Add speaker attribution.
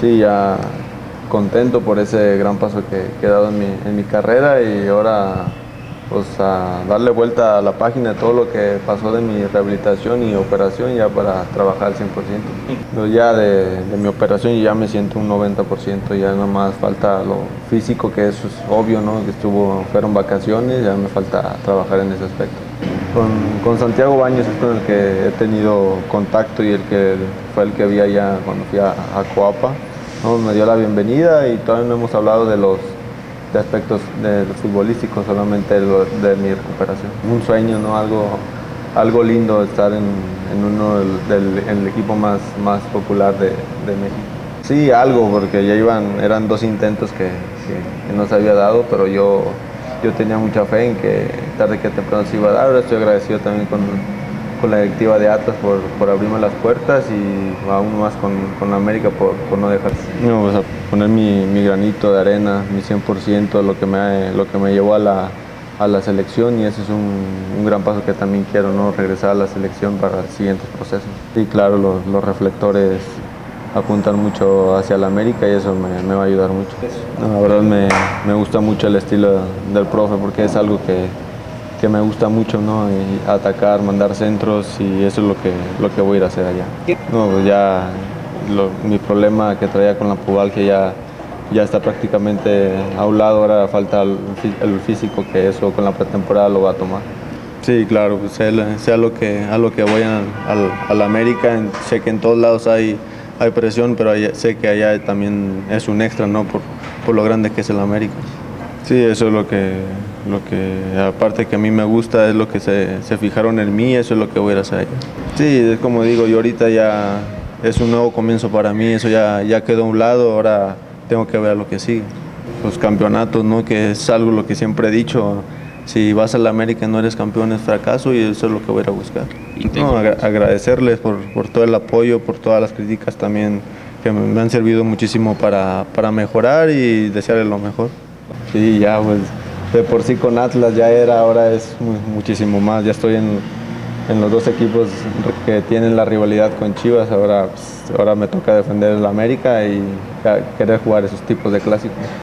Speaker 1: Sí, ya contento por ese gran paso que, he dado en mi, en mi carrera y ahora pues a darle vuelta a la página de todo lo que pasó de mi rehabilitación y operación ya para trabajar al 100%. ya de, mi operación ya me siento un 90%, ya nada más falta lo físico, que eso es obvio, ¿no? que estuvo, fueron vacaciones, ya me falta trabajar en ese aspecto. Con, Santiago Baños es con el que he tenido contacto y el que fue el que vi allá cuando fui a, Coapa. Me dio la bienvenida y todavía no hemos hablado de los de aspectos futbolísticos, solamente de, mi recuperación. Un sueño, ¿no? Algo, algo lindo estar en, uno del, equipo más, más popular de, México. Sí, algo, porque ya iban, eran dos intentos que, no se había dado, pero yo, yo tenía mucha fe en que tarde que temprano se iba a dar. Ahora estoy agradecido también con, con la directiva de Atlas por, por, abrirme las puertas y aún más con, con América por, por, no dejar. No, a poner mi, mi, granito de arena, mi 100%, lo que me, lo que me llevó a la, a la selección y ese es un, un, gran paso que también quiero, ¿no? regresar a la selección para siguientes procesos. Y claro, los, los reflectores apuntan mucho hacia la América y eso me, me va a ayudar mucho. la verdad me, me gusta mucho el estilo del profe porque es algo que que me gusta mucho, ¿no? atacar, mandar centros y eso es lo que, lo que voy a ir a hacer allá. No, pues ya mi problema que traía con la pubalgia ya, ya está prácticamente a un lado, ahora falta el, físico que eso con la pretemporada lo va a tomar. Sí, claro, pues sea, lo que, a lo que voy a, la América, sé que en todos lados hay, hay presión, pero sé que allá también es un extra, ¿no? Por, por lo grande que es el América. Sí, eso es lo que, lo que, aparte que a mí me gusta, es lo que se, fijaron en mí, eso es lo que voy a hacer allá. Sí, es como digo, yo ahorita ya es un nuevo comienzo para mí, eso ya, ya quedó a un lado, ahora tengo que ver lo que sigue. Los campeonatos, ¿no? que es algo lo que siempre he dicho, si vas a la América y no eres campeón es fracaso y eso es lo que voy a buscar. No, agradecerles por, por, todo el apoyo, por todas las críticas también que me, han servido muchísimo para, para mejorar y desearles lo mejor. Sí, ya pues de por sí con Atlas ya era, ahora es muchísimo más. Ya estoy en, los dos equipos que tienen la rivalidad con Chivas, ahora, pues, ahora me toca defender el América y querer jugar esos tipos de clásicos.